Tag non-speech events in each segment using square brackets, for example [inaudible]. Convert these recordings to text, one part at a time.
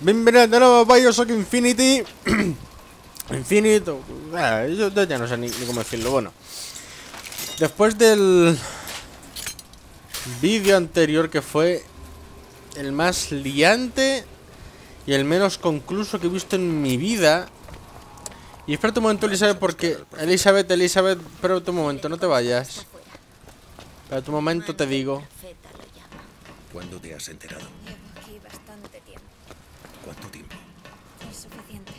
Bienvenido de nuevo a Bioshock Infinity. [clears throat] Infinity. ah, yo, yo ya no sé ni, ni cómo decirlo. Bueno, después del vídeo anterior que fue el más liante y el menos concluso que he visto en mi vida. Y espérate un momento, Elizabeth, porque. Elizabeth, Elizabeth, espérate un momento, no te vayas. Espérate un momento, te digo. ¿Cuándo te has enterado? Llevo aquí bastante tiempo. ¿Cuánto tiempo? Es suficiente.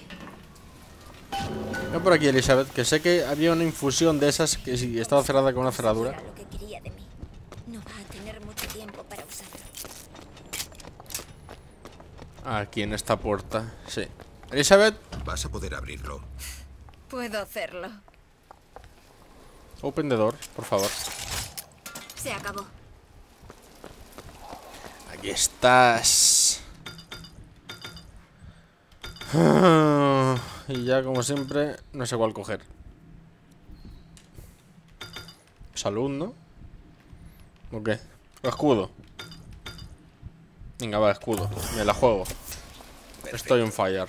Ven por aquí, Elizabeth, que sé que había una infusión de esas que si estaba cerrada con una cerradura. Aquí en esta puerta, sí. Elizabeth, Vas a poder abrirlo. Puedo hacerlo. open the door, por favor. Se acabó. Aquí estás. Y ya, como siempre, no sé cuál coger. Salud, ¿no? ¿O qué? ¿O escudo? Venga, va, escudo. Me la juego. Estoy on fire.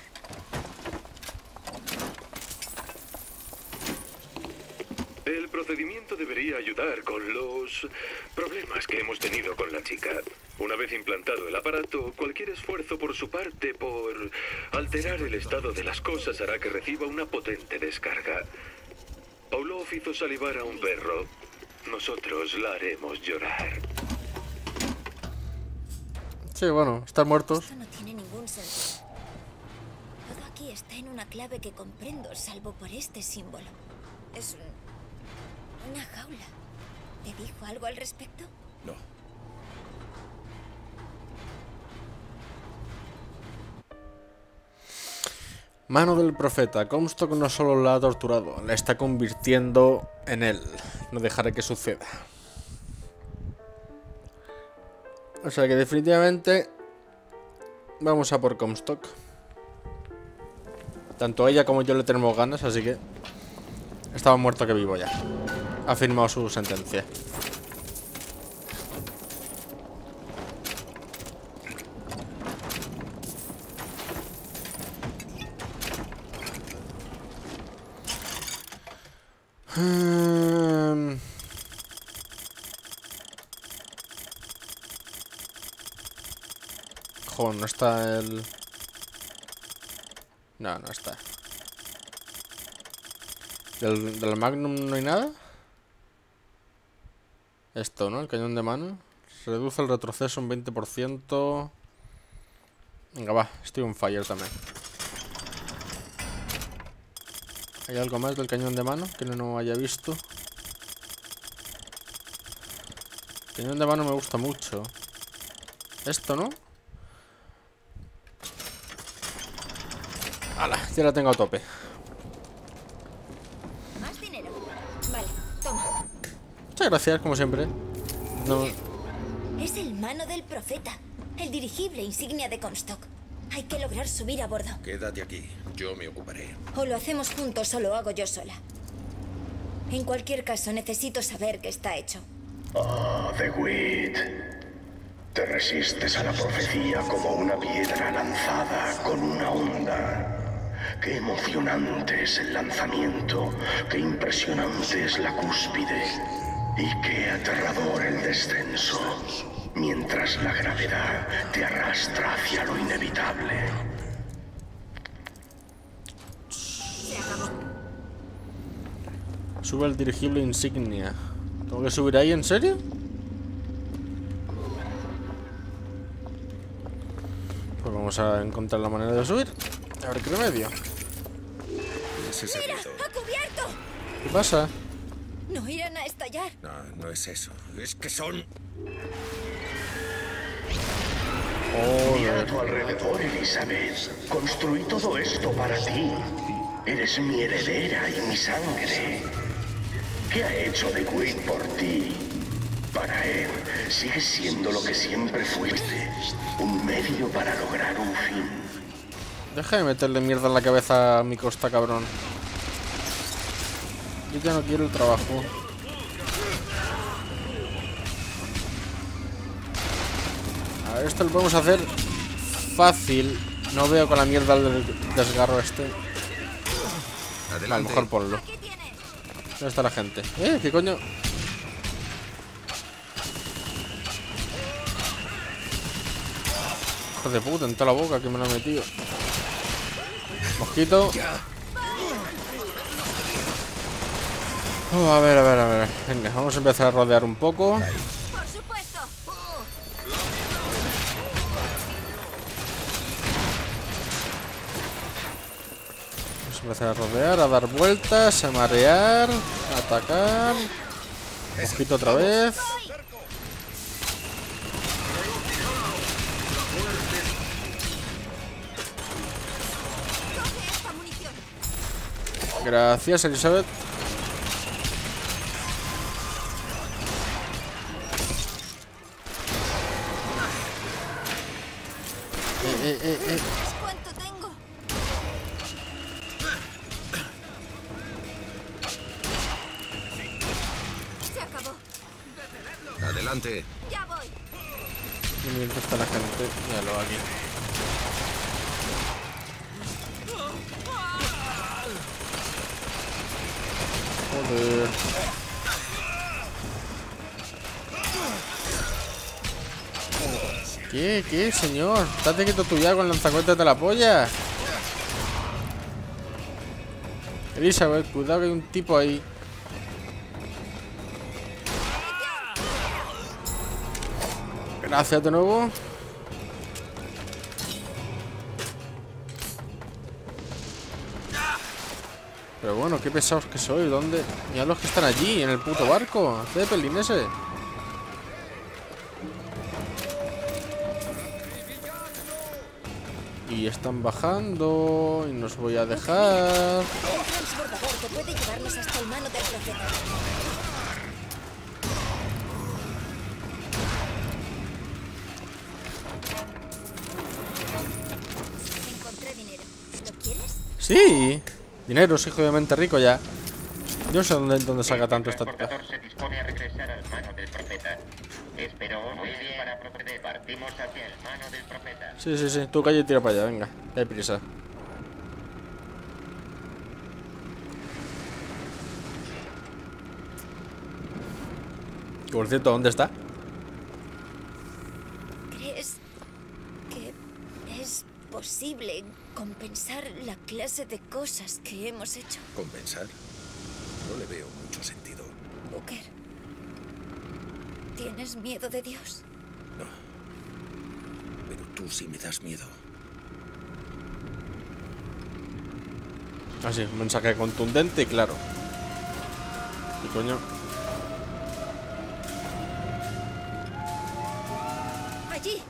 El procedimiento debería ayudar con los problemas que hemos tenido con la chica. Una vez implantado el aparato, cualquier esfuerzo por su parte por alterar el estado de las cosas hará que reciba una potente descarga. Pavlov hizo salivar a un perro. Nosotros la haremos llorar. Sí, bueno, están muertos. Esto no tiene ningún sentido. Todo aquí está en una clave que comprendo, salvo por este símbolo. Es un... una jaula. ¿Te dijo algo al respecto? No. Mano del profeta. Comstock no solo la ha torturado, la está convirtiendo en él. No dejaré que suceda. O sea que definitivamente vamos a por Comstock. Tanto ella como yo le tenemos ganas, así que estaba muerto que vivo ya. Ha firmado su sentencia. Mm. Joder, no está el... No, no está. ¿Del, del Magnum no hay nada? Esto, ¿no? El cañón de mano. Reduce el retroceso un 20%. Venga, va. Estoy on fire también. ¿Hay algo más del cañón de mano que no haya visto? El cañón de mano me gusta mucho. Esto, ¿no? ¡Hala! Ya la tengo a tope. Más dinero. Vale, toma. Muchas gracias, como siempre. No, Es el mano del profeta. El dirigible insignia de Comstock. Hay que lograr subir a bordo. Quédate aquí. Yo me ocuparé. O lo hacemos juntos o lo hago yo sola. En cualquier caso, necesito saber qué está hecho. Ah, The Wit. Te resistes a la profecía como una piedra lanzada con una onda. Qué emocionante es el lanzamiento, qué impresionante es la cúspide y qué aterrador el descenso, mientras la gravedad te arrastra hacia lo inevitable. Sube el dirigible insignia. ¿Tengo que subir ahí, en serio? Pues vamos a encontrar la manera de subir. A ver qué remedio. Ese ¡Mira! ¡Ha cubierto! ¿Qué pasa? No irán a estallar. No, no es eso. Es que son... a tu alrededor, Elizabeth. Construí todo esto para ti. Eres mi heredera y mi sangre. ¿Qué ha hecho The Wit por ti? Para él, sigues siendo lo que siempre fuiste. Un medio para lograr un fin. Deja de meterle mierda en la cabeza a mi costa, cabrón. Yo ya no quiero el trabajo. A esto lo podemos hacer fácil. No veo con la mierda del desgarro este. A lo mejor ponlo. ¿Dónde está la gente? ¿Eh? ¿Qué coño? Hijo de puta, en toda la boca que me lo ha metido. Mosquito. Oh, a ver, a ver, a ver. Venga, vamos a empezar a rodear un poco. Empezar a rodear, a dar vueltas, a marear, a atacar. Mosquito otra vez. Gracias, Elizabeth. ¿Qué? ¿Qué, señor? Estate quieto tú ya con lanzacuetas de la polla. Elizabeth, cuidado que hay un tipo ahí. Gracias de nuevo. Qué pesados que soy. ¿Dónde? Mira los que están allí, en el puto barco. De pelín ese. Y están bajando. Y nos voy a dejar. Sí. Dinero, soy jodidamente rico ya. Yo no sé dónde, dónde saca tanto esta tía. transportador se dispone a regresar al mano del profeta. Espero muy bien para proceder. Partimos hacia el mano del profeta. Sí, sí, sí. Tú calle y tira para allá, venga. Hay prisa. Por cierto, ¿dónde está? ¿Crees que es posible compensar la clase de cosas que hemos hecho? ¿Compensar? No le veo mucho sentido. Booker, ¿tienes miedo de Dios? Pero tú sí me das miedo. Así, un mensaje contundente y claro. ¿Qué coño? Allí.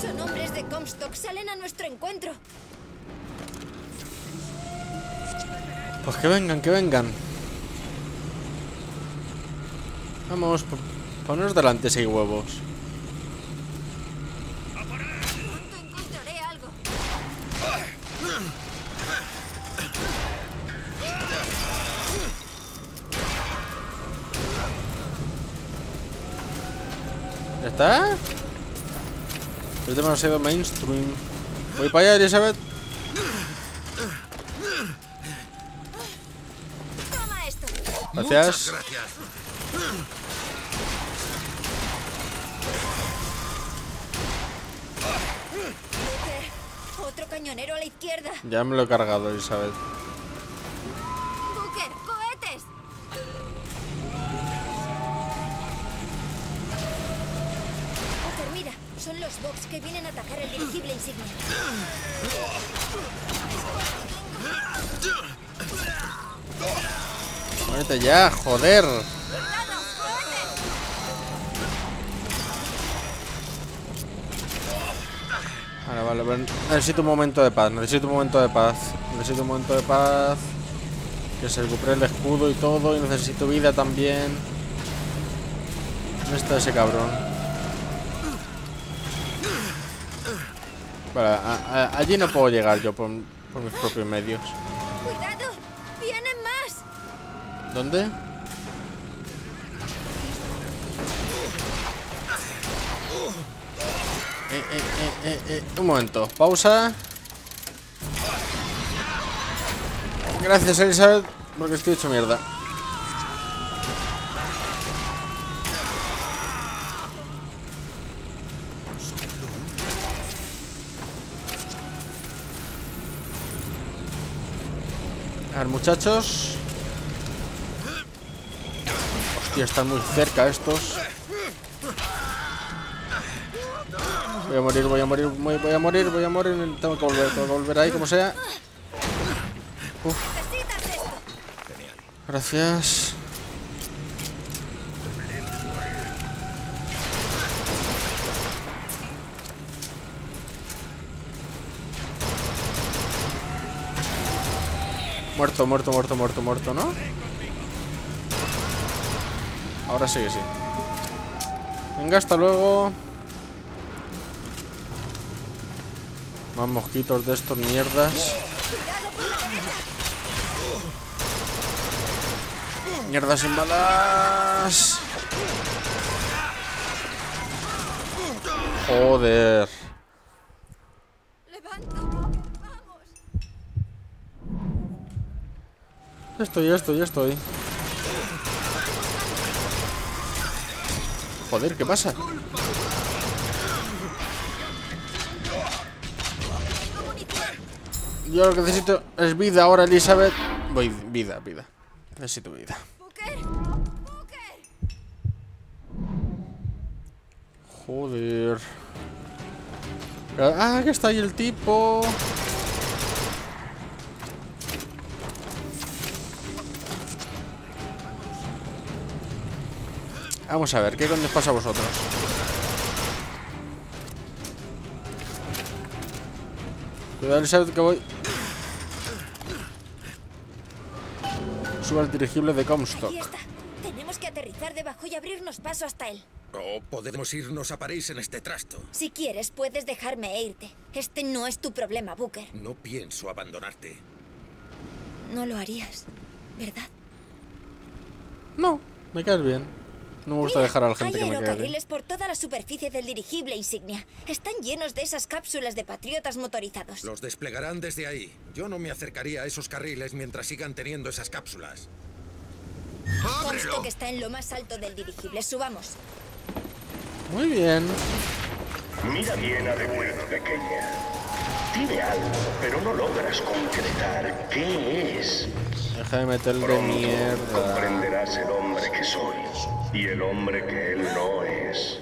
Son hombres de Comstock. Salen a nuestro encuentro. Pues que vengan, que vengan. Vamos, po- poneros delante si hay huevos. ¿Ya está? Es demasiado mainstream. Voy para allá, Elizabeth. Gracias. Gracias. Otro cañonero a la izquierda. Ya me lo he cargado, Elizabeth. Booker, cohetes. Booker, mira. Son los Vox que vienen a atacar el dirigible insignia. Muérete ya, joder. Vale, vale, vale. Necesito un momento de paz, necesito un momento de paz. Necesito un momento de paz. Que se recupere el escudo y todo. Y necesito vida también. ¿Dónde está ese cabrón? Vale, allí no puedo llegar yo por mis propios medios. ¿Dónde? Eh, eh, eh, eh, eh, Un momento, pausa. Gracias, Elizabeth, porque estoy hecho mierda. Muchachos. Hostia, están muy cerca estos. Voy a morir, voy a morir, voy voy a morir, voy a morir. Tengo que volver, tengo que volver ahí como sea. Esto. Gracias. Muerto, muerto, muerto, muerto, muerto, ¿no? Ahora sí que sí. Venga, hasta luego. Más mosquitos de estos mierdas. Mierda sin balas. Joder. Estoy, estoy, estoy. Joder, ¿qué pasa? Yo lo que necesito es vida ahora, Elizabeth. Voy, vida, vida. Necesito vida. Joder. Ah, que está ahí el tipo. Vamos a ver, ¿qué os pasa a vosotros? Cuidado, Elizabeth, que voy. Suba al dirigible de Comstock. Aquí está. Tenemos que aterrizar debajo y abrirnos paso hasta él. O podemos irnos a París en este trasto. Si quieres, puedes dejarme e irte. Este no es tu problema, Booker. No pienso abandonarte. No lo harías, ¿verdad? No, me caes bien. No me gusta Mira, dejar a la gente que me por toda la superficie del dirigible insignia. Están llenos de esas cápsulas de patriotas motorizados. Los desplegarán desde ahí. Yo no me acercaría a esos carriles mientras sigan teniendo esas cápsulas. Comstock está en lo más alto del dirigible. Subamos. Muy bien. Mira bien a de Witt, pequeña. Tiene algo, pero no logras concretar qué es. Deja de meterle Pronto mierda. comprenderás el hombre que soy y el hombre que él no es.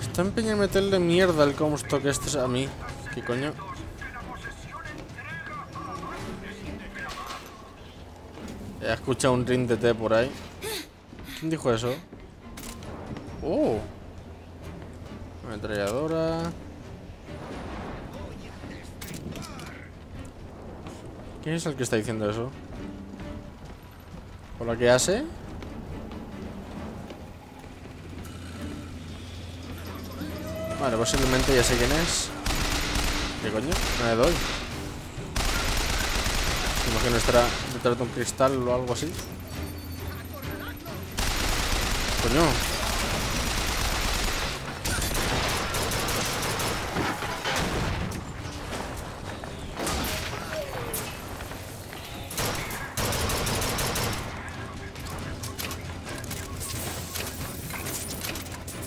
Está empeñado en meterle mierda al Comstock este a mí. ¿Qué coño? He escuchado un ring de té por ahí. ¿Quién dijo eso? Oh. Ametralladora. ¿Quién es el que está diciendo eso? ¿Por lo que hace? Vale, posiblemente ya sé quién es. ¿Qué coño? No le doy. Imagino estará detrás de un cristal o algo así. Coño.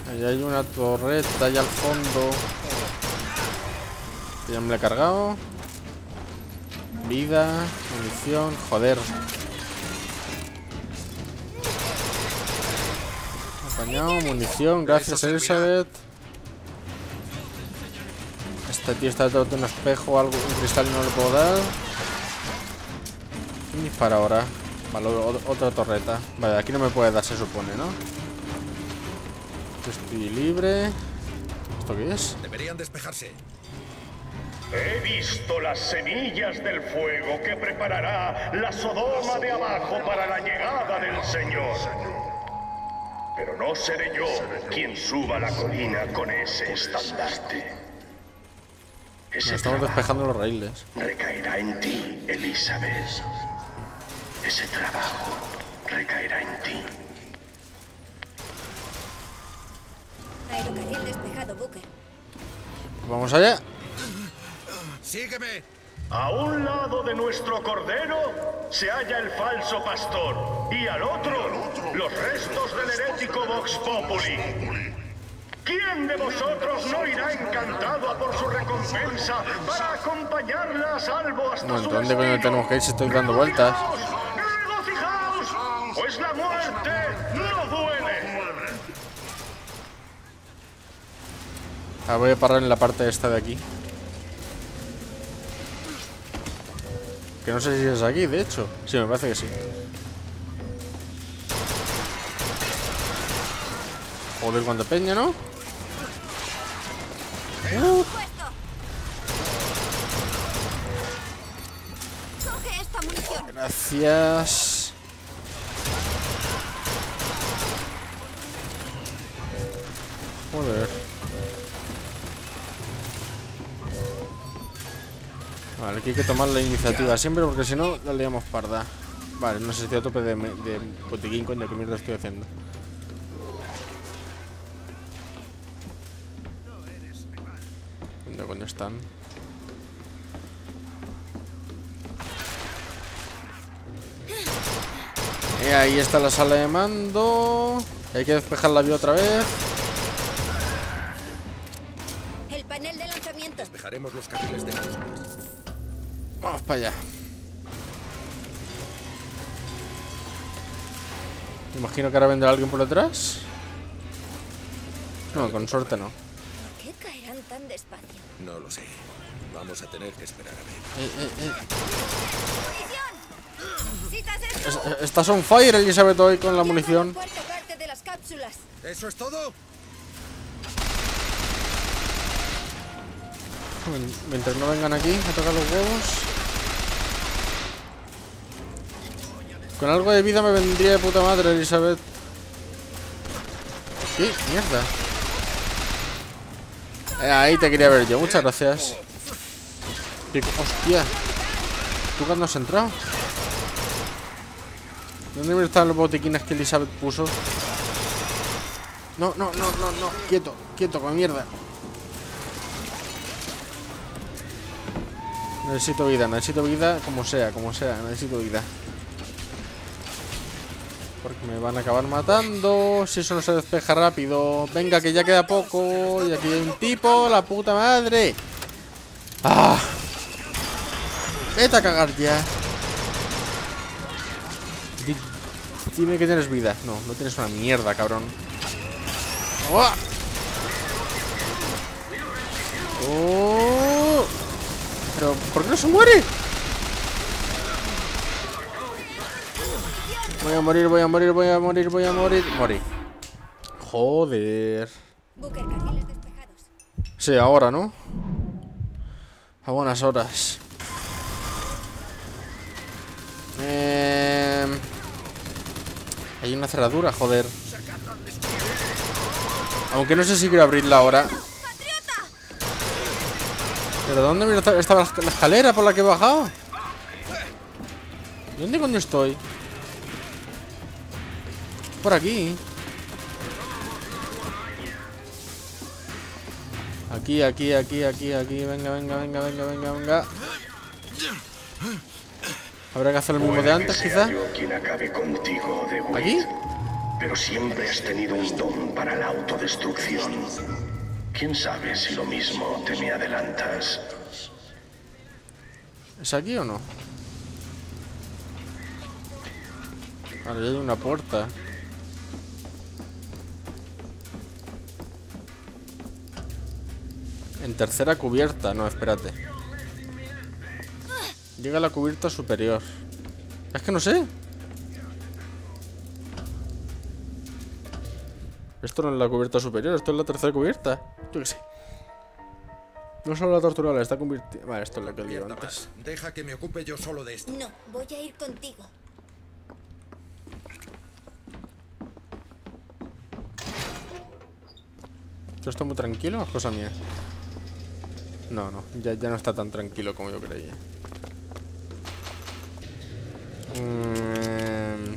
Ahí hay una torreta allá al fondo. Ya me la he cargado. Vida, munición, joder. Apañado, munición, gracias Elizabeth. Este tío está detrás de un espejo o algo, un cristal y no le puedo dar. ¿Quién dispara ahora? Vale, otra torreta. Vale, aquí no me puede dar, se supone, ¿no? Estoy libre. ¿Esto qué es? Deberían despejarse. He visto las semillas del fuego que preparará la Sodoma de abajo para la llegada del Señor. Pero no seré yo quien suba la colina con ese estandarte. Ese Estamos despejando los raíles. recaerá en ti, Elizabeth. Ese trabajo recaerá en ti. Aerocarril despejado, Booker. Vamos allá. Sígueme. A un lado de nuestro cordero se halla el falso pastor y al otro los restos del herético Vox Populi. ¿Quién de vosotros no irá encantado a por su recompensa para acompañarla a salvo hasta Un su montón de coño destino? tenemos que ir si estoy dando vueltas. Ah, voy a parar en la parte esta de aquí. Que no sé si es aquí, de hecho. Sí, me parece que sí. Joder, cuánta peña, ¿no? Munición. Gracias. Aquí hay que tomar la iniciativa siempre porque si no la liamos parda. Vale, no sé si estoy a tope de, de botiquín, coño, qué mierda estoy haciendo. ¿Dónde coño están? Y ahí está la sala de mando. Hay que despejar la vía otra vez. Para allá. Me Imagino que ahora vendrá alguien por detrás. No, con suerte no. ¿Por qué caerán tan despacio? No lo sé. Vamos a tener que esperar a ver. Eh, eh, eh. Eh, Estás on fire, Elizabeth, hoy con la munición. de las. ¿Eso es todo? Mien- Mientras no vengan aquí a tocar los huevos. Con algo de vida me vendría de puta madre, Elizabeth. ¿Qué? Mierda. Eh, ahí te quería ver yo, muchas gracias. ¿Qué co- Hostia. ¿Tú cuándo has entrado? ¿Dónde están los botiquines que Elizabeth puso? No, no, no, no, no. Quieto, quieto, con mierda. Necesito vida, necesito vida como sea, como sea, necesito vida. Porque me van a acabar matando si eso no se despeja rápido. Venga, que ya queda poco. Y aquí hay un tipo, la puta madre. ¡Ah! Vete a cagar ya. Di- Dime que tienes vida. No, no tienes una mierda, cabrón. ¡Oh! Pero, ¿por qué no se muere? Voy a morir, voy a morir, voy a morir, voy a morir. Morí. Joder. Sí, ahora, ¿no? A buenas horas. Eh... Hay una cerradura, joder. Aunque no sé si quiero abrirla ahora. ¿Pero dónde estaba la escalera por la que he bajado? ¿Dónde coño estoy? Por aquí. Aquí, aquí, aquí, aquí, aquí. Venga, venga, venga, venga, venga, venga. Habrá que hacer lo mismo de antes, sea quizá. yo quien acabe contigo, de ¿Aquí? Pero siempre has tenido un don para la autodestrucción. ¿Quién sabe si lo mismo te me adelantas? ¿Es aquí o no? Vale, hay una puerta. En tercera cubierta, no, espérate. Llega a la cubierta superior. Es que no sé. Esto no es la cubierta superior, esto es la tercera cubierta. Yo qué sé. No solo la tortural, está convirtiendo. Vale, esto es lo que Mierda antes. Deja que me ocupe yo solo de esto. No, voy a ir contigo. ¿Esto está muy tranquilo o es cosa mía? No, no, ya, ya no está tan tranquilo como yo creía. Mm.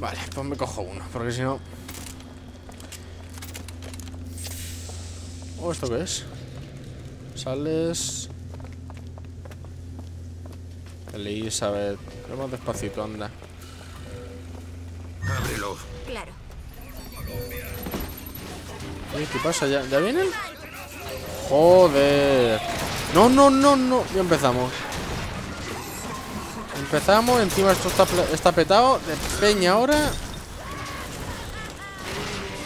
Vale, pues me cojo uno, porque si no... ¿Oh, esto qué es? Sales. Elizabeth. Vamos despacito, anda. Ábrelo. Claro. ¿Qué pasa? ¿Ya, ¿Ya vienen? Joder. No, no, no, no. Ya empezamos. Empezamos. Encima esto está, está petado. De peña ahora.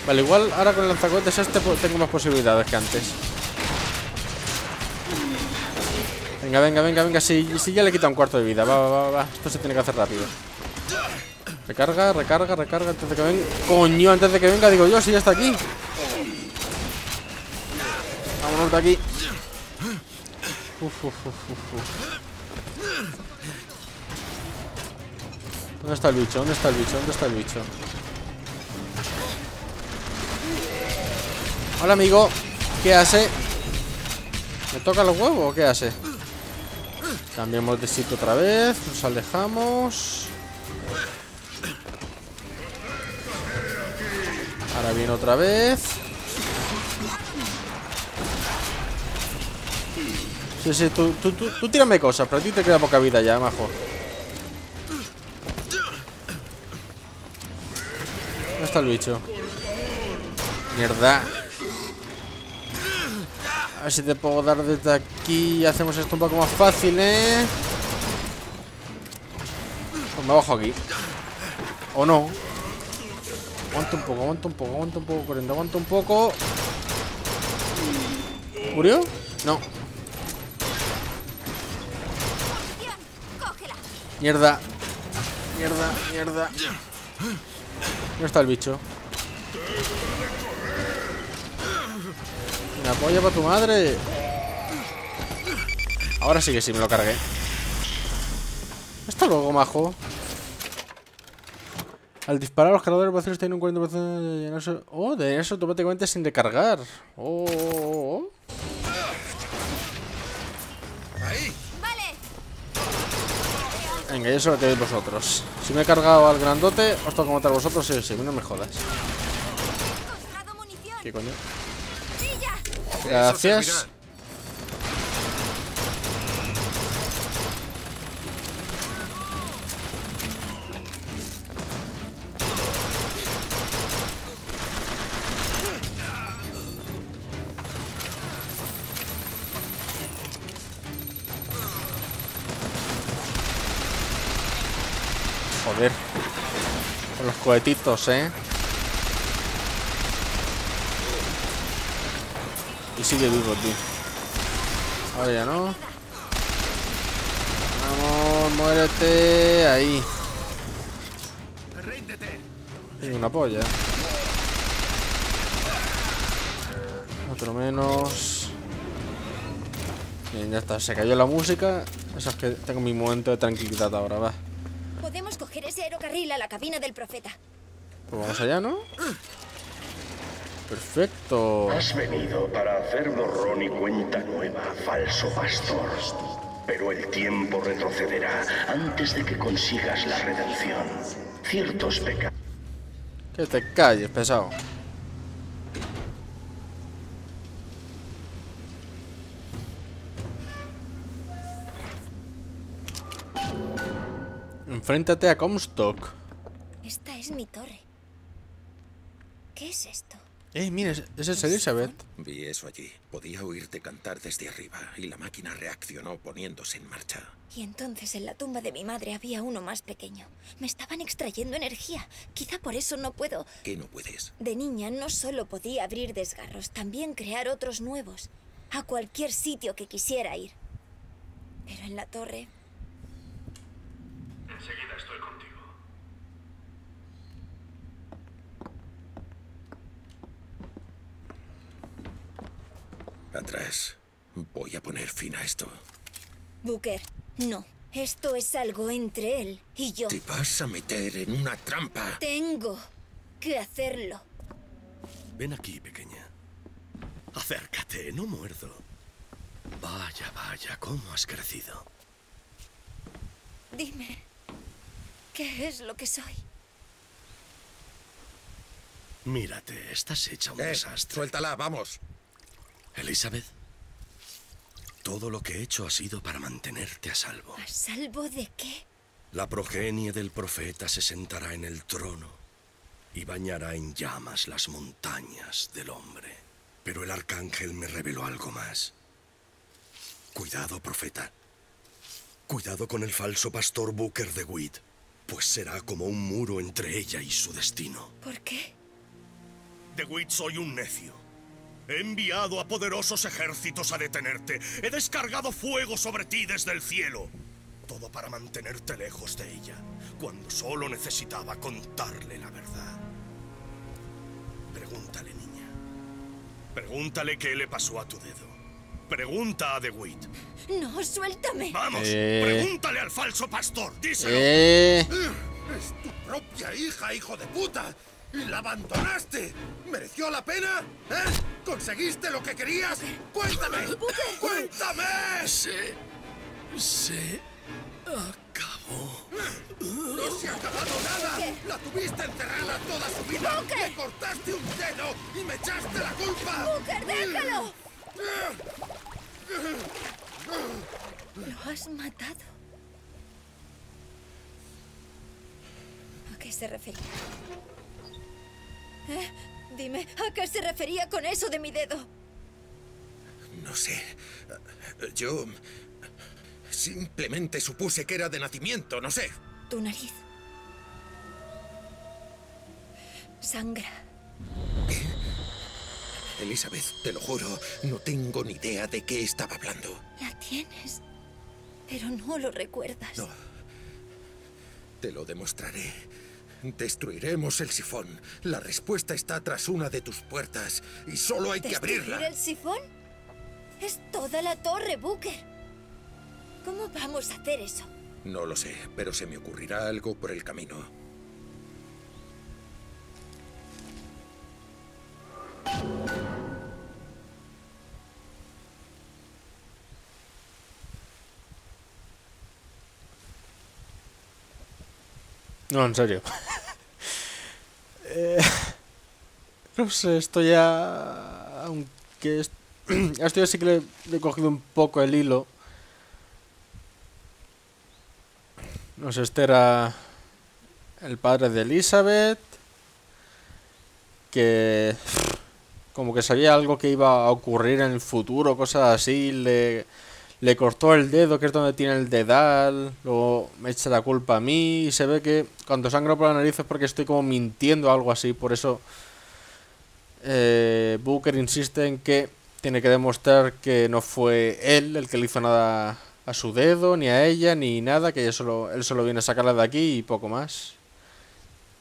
Vale, igual ahora con el lanzacohetes este tengo más posibilidades que antes. Venga, venga, venga, venga. Si, si ya le quita un cuarto de vida. Va, va, va, va. Esto se tiene que hacer rápido. Recarga, recarga, recarga antes de que venga. Coño, antes de que venga, digo yo, si ya está aquí. De aquí. Uf, uf, uf. ¿Dónde está el bicho? ¿Dónde está el bicho? ¿Dónde está el bicho? Hola, amigo. ¿Qué hace? ¿Me toca los huevos o qué hace? Cambiamos de sitio otra vez. Nos alejamos. Ahora viene otra vez. Sí, sí, tú, tú, tú, tírame cosas, pero a ti te queda poca vida ya, majo. ¿Dónde está el bicho? Mierda. A ver si te puedo dar desde aquí y hacemos esto un poco más fácil, ¿eh? Pues me bajo aquí. ¿O no? Aguanta un poco, aguanta un poco, aguanta un poco, corriendo, aguanta un poco. ¿Murió? No. Mierda. Mierda, mierda. ¿Dónde está el bicho? Una polla para tu madre. Ahora sí que sí, me lo cargué. Hasta luego, majo. Al disparar, los cargadores vacíos tienen un 40% de llenarse. Oh, de llenarse automáticamente sin recargar. Oh, oh, oh. Venga, ya solo quedáis vosotros. Si me he cargado al grandote, os toca matar vosotros, sí, sí, no me jodas. ¿Qué coño? Gracias. Cohetitos, ¿eh? Y sigue vivo, tío. Ahora ya no. Vamos, muérete. Ahí. Y una polla. Otro menos. Bien, ya está. Se cayó la música. Eso es que tengo mi momento de tranquilidad ahora, va. Podemos coger ese aerocarril a la cabina del profeta. Pues vamos allá, ¿no? Perfecto. Has venido para hacer borrón y cuenta nueva, falso pastor. Pero el tiempo retrocederá antes de que consigas la redención. Ciertos pecados. Que te calles, pesado. Enfréntate a Comstock. Esta es mi torre. ¿Qué es esto? Eh, mira, ese es Elizabeth. Vi eso allí. Podía oírte cantar desde arriba y la máquina reaccionó poniéndose en marcha. Y entonces en la tumba de mi madre había uno más pequeño. Me estaban extrayendo energía. Quizá por eso no puedo. ¿Qué no puedes? De niña no solo podía abrir desgarros, también crear otros nuevos. A cualquier sitio que quisiera ir. Pero en la torre Atrás. Voy a poner fin a esto. Booker, no. Esto es algo entre él y yo. Te vas a meter en una trampa. Tengo que hacerlo. Ven aquí, pequeña. Acércate, no muerdo. Vaya, vaya, cómo has crecido. Dime, ¿qué es lo que soy? Mírate, estás hecha un Eh, desastre. suéltala, vamos. Elizabeth, todo lo que he hecho ha sido para mantenerte a salvo. ¿A salvo de qué? La progenie del profeta se sentará en el trono y bañará en llamas las montañas del hombre. Pero el arcángel me reveló algo más. Cuidado, profeta. Cuidado con el falso pastor Booker de Witt, pues será como un muro entre ella y su destino. ¿Por qué? De Witt soy un necio. He enviado a poderosos ejércitos a detenerte. He descargado fuego sobre ti desde el cielo. Todo para mantenerte lejos de ella, cuando solo necesitaba contarle la verdad. Pregúntale, niña. Pregúntale qué le pasó a tu dedo. Pregunta a DeWitt. No, suéltame. Vamos, Eh. pregúntale al falso pastor. Díselo. Eh, Es tu propia hija, hijo de puta. Y la abandonaste. ¿Mereció la pena? ¿Eh? ¿Conseguiste lo que querías? ¡Cuéntame! ¡Cuéntame! Se. se. acabó. ¡No se ha acabado nada! ¡La tuviste encerrada toda su vida! Booker. ¡Le cortaste un dedo y me echaste la culpa! ¡Booker, déjalo! Lo has matado. ¿A qué se refería? ¿Eh? Dime, ¿a qué se refería con eso de mi dedo? No sé. Yo... Simplemente supuse que era de nacimiento, no sé. Tu nariz. Sangra. Elizabeth, te lo juro, no tengo ni idea de qué estaba hablando. La tienes, pero no lo recuerdas. No. Te lo demostraré. Destruiremos el sifón. La respuesta está tras una de tus puertas y solo hay que ¿Destruir abrirla. el sifón? Es toda la torre, Booker. ¿Cómo vamos a hacer eso? No lo sé, pero se me ocurrirá algo por el camino. no, en serio. Eh, no [laughs] sé, esto ya... Aunque... est- [clears throat] esto ya sí que le, le he cogido un poco el hilo. No sé, este era el padre de Elizabeth. Que como que sabía algo que iba a ocurrir en el futuro, cosas así. Le, le cortó el dedo, que es donde tiene el dedal. Luego me echa la culpa a mí. Y se ve que cuando sangro por la nariz es porque estoy como mintiendo algo así. Por eso eh, Booker insiste en que tiene que demostrar que no fue él el que le hizo nada a su dedo, ni a ella, ni nada, que solo, él solo viene a sacarla de aquí y poco más.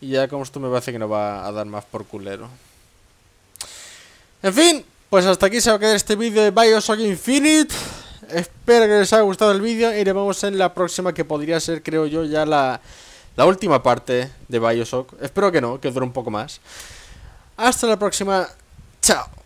Y ya como esto me parece que no va a dar más por culero. En fin, pues hasta aquí se va a quedar este vídeo de Bioshock Infinite. Espero que les haya gustado el vídeo y nos vemos en la próxima que podría ser, creo yo, ya la, la última parte de Bioshock. Espero que no, que dure un poco más. Hasta la próxima. Chao.